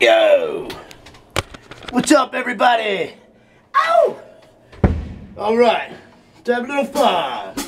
Yo! What's up, everybody? Ow! All right, let's have a little fun.